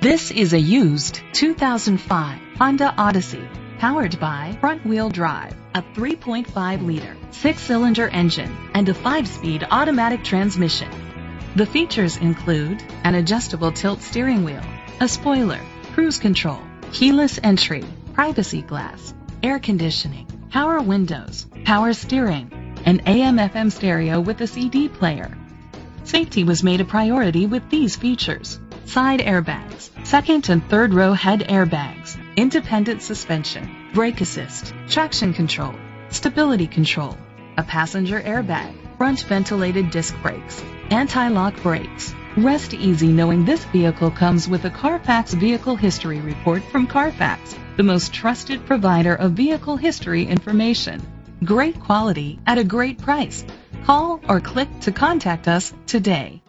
This is a used 2005 Honda Odyssey, powered by front-wheel drive, a 3.5-liter six-cylinder engine, and a five-speed automatic transmission. The features include an adjustable tilt steering wheel, a spoiler, cruise control, keyless entry, privacy glass, air conditioning, power windows, power steering, an AM/FM stereo with a CD player. Safety was made a priority with these features side airbags, second and third row head airbags, independent suspension, brake assist, traction control, stability control, a passenger airbag, front ventilated disc brakes, anti-lock brakes. Rest easy knowing this vehicle comes with a Carfax Vehicle History Report from Carfax, the most trusted provider of vehicle history information. Great quality at a great price. Call or click to contact us today.